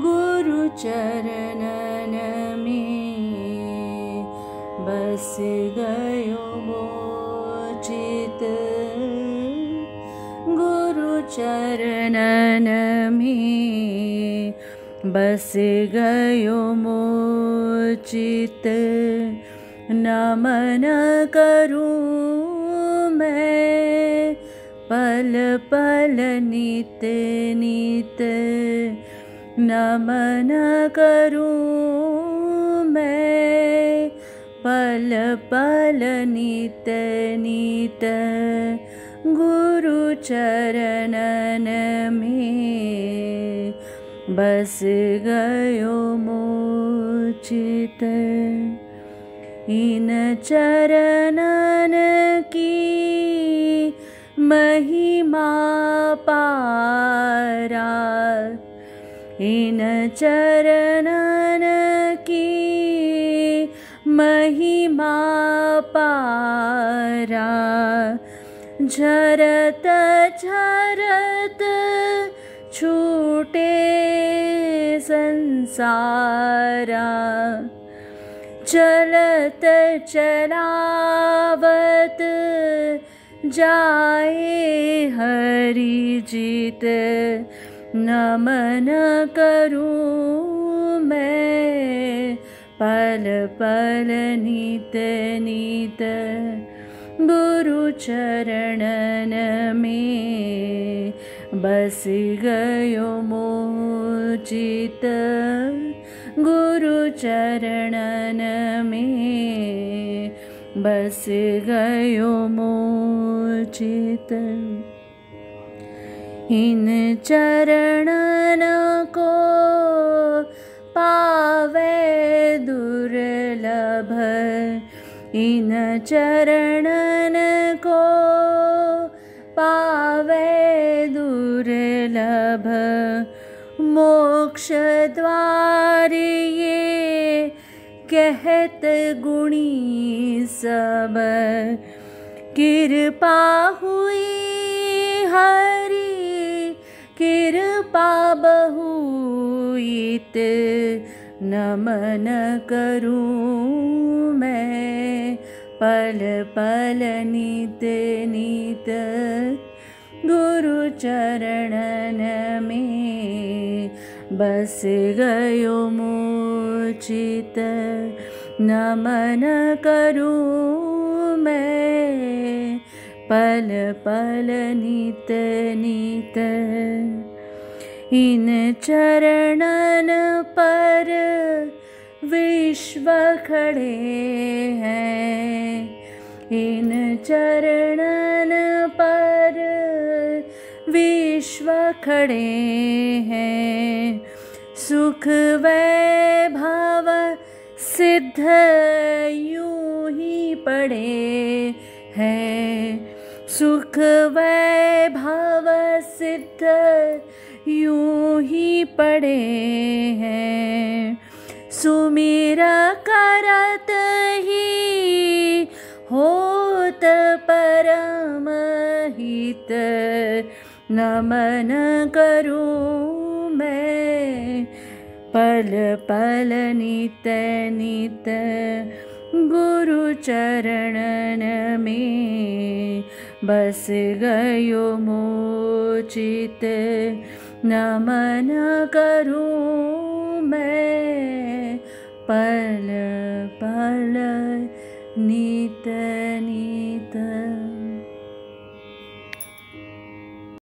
गुरुचरणन में बस गयो मोचित गुरुचरणन में बस गयो मोचित नमन करूं मैं पल पल नित नित नमन करूं मैं पल पल नित नित गुरुचरणन में बस गयो मोचित। इन चरणन की महिमा इन चरणन की महिमा पारा। झरत झरत छूटे संसारा। चलत चलावत जाए हरिजित नमन करूं मैं। पल पल नित नित गुरुचरणन में बस गयो मोचित गुरुचरणन में बस गयो मोचित इन चरणन को पावे दुर्लभ। इन चरणन को पावे दुर्लभ। मोक्ष द्वार ये कहत गुणी सब। कृपा हुई हरि कृपा बहुत नमन करूं मैं। पल पल नित नित गुरुचरणन में बस गयो मोचित नमन करूं पल पल नित नित। इन चरणन पर विश्व खड़े हैं। इन चरणन पर विश्व खड़े हैं। सुख वैभव सिद्ध यूँ ही पड़े हैं। सुख वैभव सिद्ध यूं ही पड़े हैं। सुमिरा करत ही होत परम हित। नमन करूं मैं पल पल नित नित। गुरुचरणन में बस गयो मोचित नमन करूं मैं पल पल नित